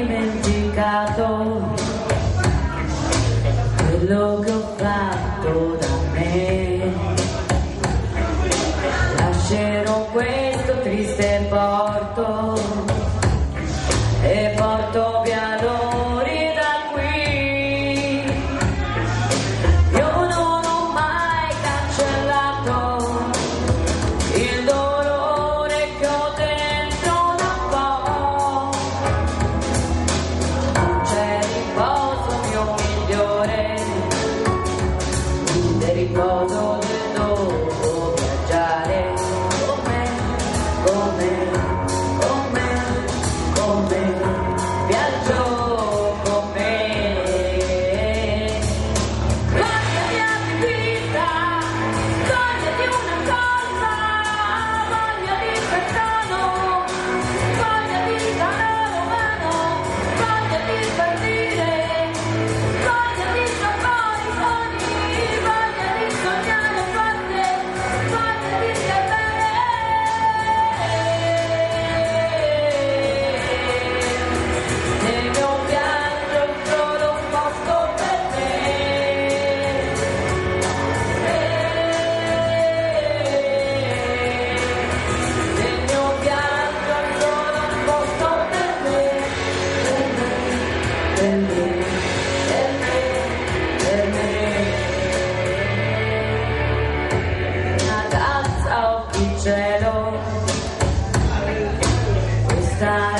dimenticato. Quello che ho fatto da me. Lascerò questo triste porto. suelo. Estar